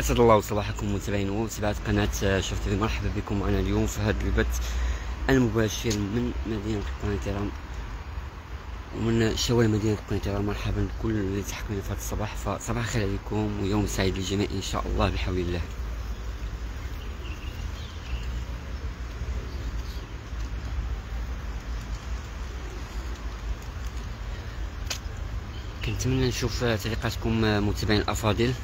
أسعد الله صباحكم متابعين ومتابعة قناة شفت مرحبا بكم. معنا اليوم في هذا البث المباشر من مدينة قنيطرة ومن شوارع مدينة قنيطرة مرحبا بكل اللي تحكمنا في هذا الصباح. فصباح خير عليكم ويوم سعيد للجميع إن شاء الله بحول الله. كنتمنى نشوف تعليقاتكم متابعين الأفاضل.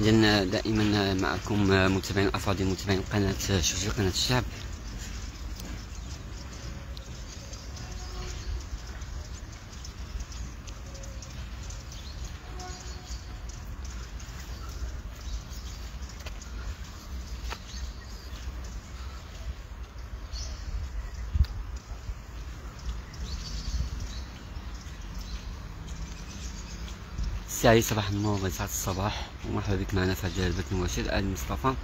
إذا دائما معكم متابعين الأفاضل متابعين قناة شوفوا قناة الشعب. الساعة صباح النور وساعة الصباح. ومرحبا بك معنا في هذا البث المباشر آل مصطفى.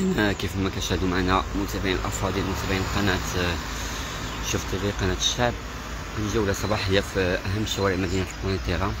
إذن كيف ما كتشاهدوا معنا متابعين الأفاضل متابعين قناة شوف تيفي قناة الشعب. جولة صباحية في أهم شوارع مدينة القنيطرة.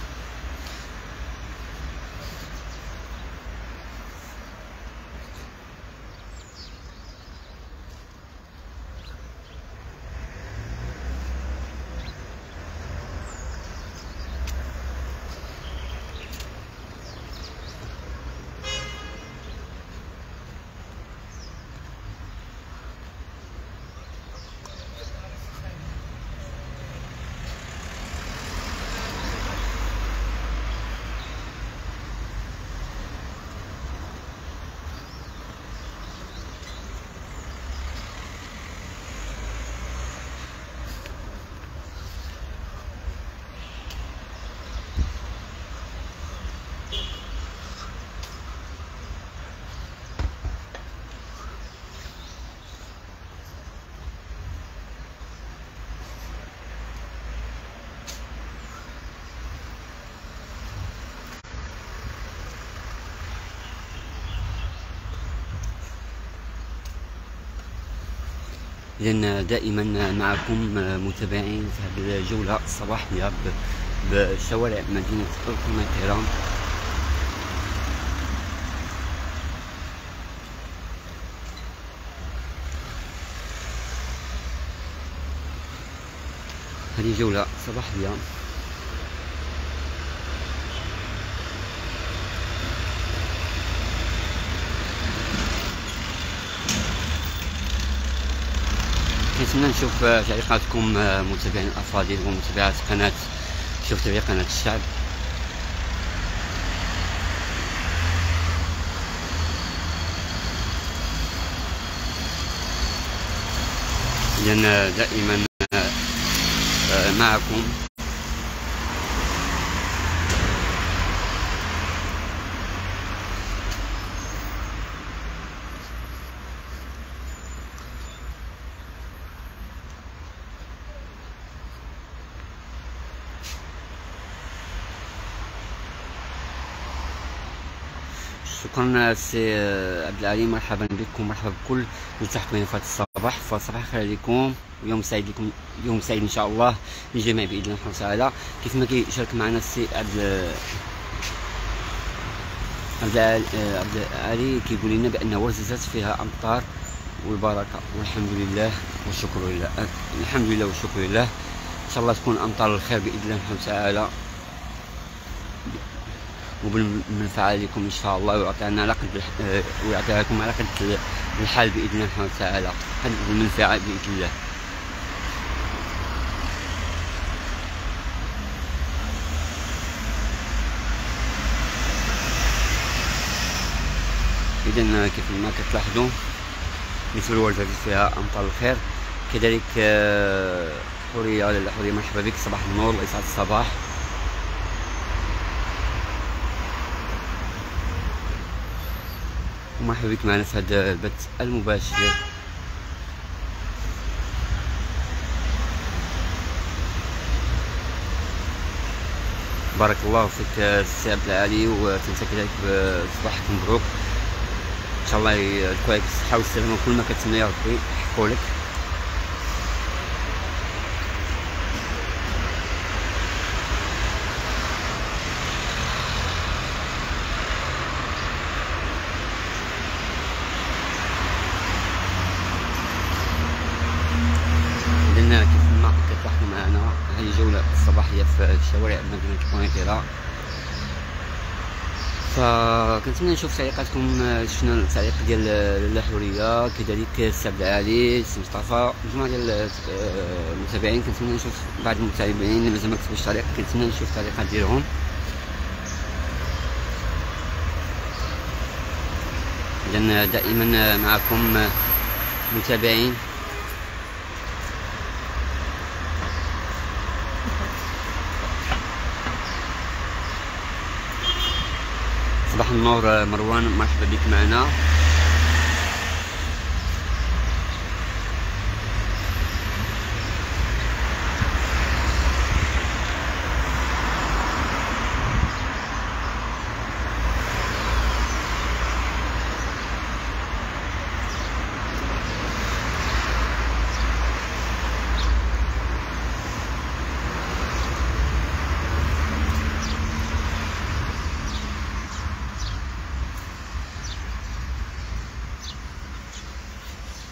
اذا دائما معكم متابعين في هذه الجولة. الصباحيه بشوارع مدينة القنيطره هذه جولة صباحية نتمنى نشوف تعليقاتكم متابعين الافاضل ومتابعات قناة شوف تبع قناة الشعب. لأن دائما معكم. شكرا سي عبد العليم مرحبا بكم. مرحبا بكل ملتحق من فات الصباح. فصباح الخير عليكم. ويوم سعيد لكم يوم سعيد إن شاء الله. للجميع بإذن الله سبحانه وتعالى. كيف ما كيشارك معنا السي عبد عبد عبد العالي كيقول لنا بأن ورزازات فيها أمطار والبركة. والحمد لله والشكر لله. الحمد لله والشكر لله. إن شاء الله تكون أمطار الخير بإذن الله سبحانه وتعالى. وبالمنفعه لكم إن شاء الله ويعطينا على قد ويعطيها لكم على قد الحال بإذن الله سبحانه وتعالى هذه المنفعه بإذن الله. اذا كيف ما كتلاحظوا مثل الورده فيها أمطار الخير. كذلك آه، حورية حوريه مرحبا بك صباح النور الله يسعد الصباح. ومرحبا بك معنا في هذا البث المباشر. بارك الله فيك السي عبد العالي وتنسى كذلك بصباحك مبروك. إن شاء الله يكون لك الصحه والسلامه وكل ما كتمنى يا ربي. يحققوا لك فكنتمنى نشوف تعليقاتكم شنو التعليق ديال الحوريه كذلك السي عبد العالي السي مصطفى مجموعة ديال المتابعين. كنتمنى نشوف بعض المتابعين اللي مازال ما كتبوش تعليق كنتمنى نشوف التعليقات ديالهم. اذا دائما معكم متابعين. صباح النور مروان مرحبا بك معنا.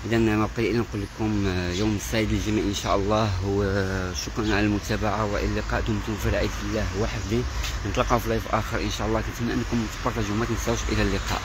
اذا ما بقي الا نقول لكم آه، يوم سعيد للجميع إن شاء الله وشكرا على المتابعة وإلى اللقاء. دمتم في رعاية الله وحفظه نتلاقاو في لايف آخر إن شاء الله. كنتمنى أنكم تبارطاجوا ما تنساوش إلى اللقاء.